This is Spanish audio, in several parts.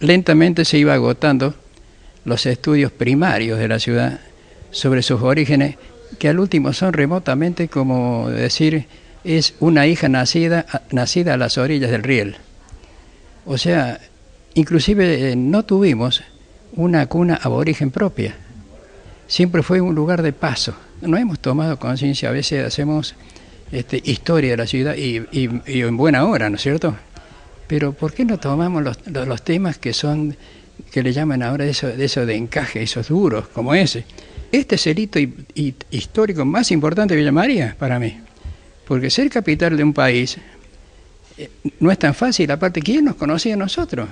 lentamente se iba agotando los estudios primarios de la ciudad sobre sus orígenes, que al último son remotamente como decir, es una hija nacida, nacida a las orillas del riel. O sea, inclusive eh, no tuvimos una cuna aborigen propia, siempre fue un lugar de paso. No hemos tomado conciencia, a veces hacemos este, historia de la ciudad y, en buena hora, ¿no es cierto? Pero ¿por qué no tomamos los, los, temas que son, que le llaman ahora eso, de eso de encaje, esos duros, como ese? Este es el hito histórico más importante de Villa María para mí, porque ser capital de un país eh, no es tan fácil, aparte, ¿quién nos conocía a nosotros?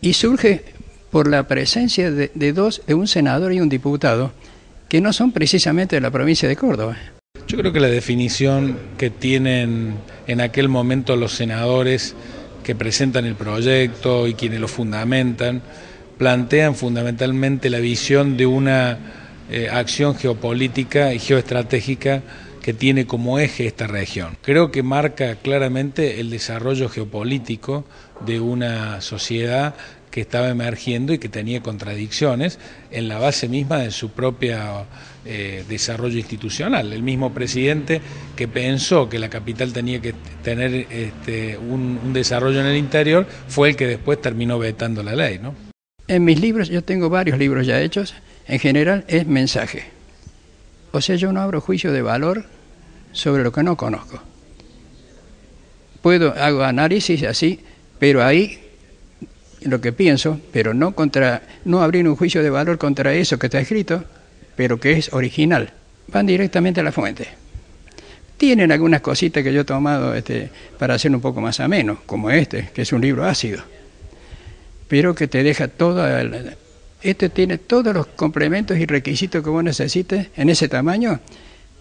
Y surge por la presencia de, de dos, de un senador y un diputado, que no son precisamente de la provincia de Córdoba. Yo creo que la definición que tienen en aquel momento los senadores que presentan el proyecto y quienes lo fundamentan, plantean fundamentalmente la visión de una eh, acción geopolítica y geoestratégica que tiene como eje esta región. Creo que marca claramente el desarrollo geopolítico de una sociedad que estaba emergiendo y que tenía contradicciones en la base misma de su propio eh, desarrollo institucional. El mismo presidente que pensó que la capital tenía que tener este, un, desarrollo en el interior fue el que después terminó vetando la ley. ¿no? En mis libros, yo tengo varios libros ya hechos, en general es mensaje. O sea, yo no abro juicio de valor sobre lo que no conozco. Puedo, hago análisis así, pero ahí lo que pienso, pero no contra, no abrir un juicio de valor contra eso que está escrito, pero que es original. Van directamente a la fuente. Tienen algunas cositas que yo he tomado este, para hacer un poco más ameno, como este, que es un libro ácido, pero que te deja todo. este tiene todos los complementos y requisitos que vos necesites en ese tamaño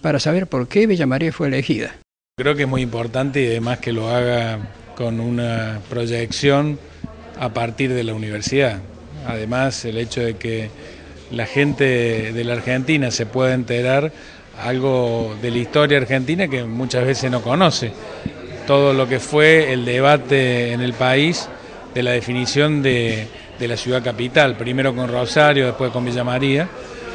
para saber por qué Villa María fue elegida. Creo que es muy importante y además que lo haga con una proyección a partir de la universidad. Además, el hecho de que la gente de la Argentina se pueda enterar algo de la historia argentina que muchas veces no conoce. Todo lo que fue el debate en el país de la definición de, de la ciudad capital, primero con Rosario, después con Villa María,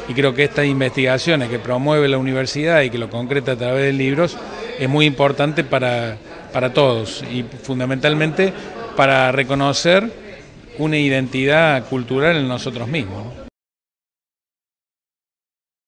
y creo que estas investigaciones que promueve la universidad y que lo concreta a través de libros es muy importante para, para todos y fundamentalmente para reconocer una identidad cultural en nosotros mismos.